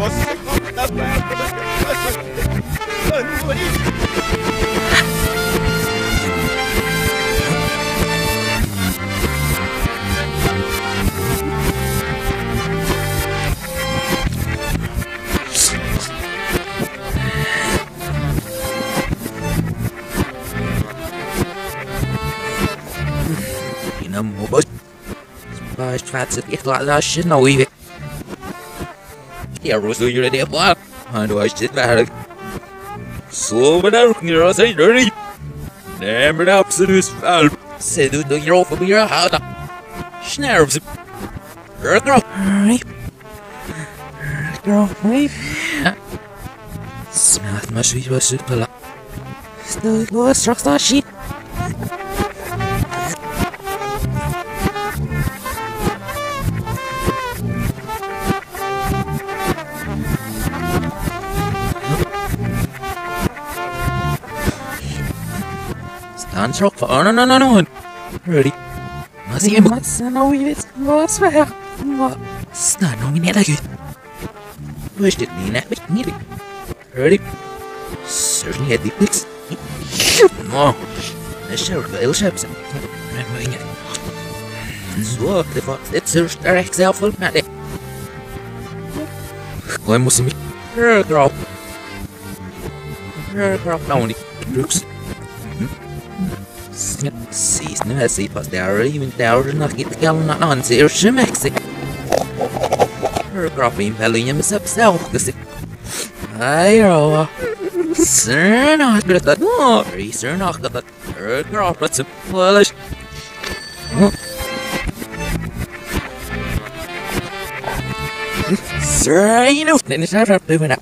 What's the det bara. Han då har sitt värld. Så men där ni rör sig där i. Nej men absolut fall. Se du då gör för mig här då. Snärvs. Girl, girl, wave. Smath masz widzieć super. Stój, go strax na shit. Stand rock for no no no no. Ready. Masih emak sana wivit. Vad svär. Vad stanna min hela gud. Först det ni när ni Ready. Certainly had the picks. No. Köps. Men vad inget. Så det var ett största exempel med det. Och jag måste mycket högre upp. Högre upp now. Brooks. Sis nu sitt fast det är even där när det kan na anse är schmexig. Högre pellinja med sig själv. Aj då. Sörna att berätta. Nå, sörna att berätta. Högre upp att så. Sörna.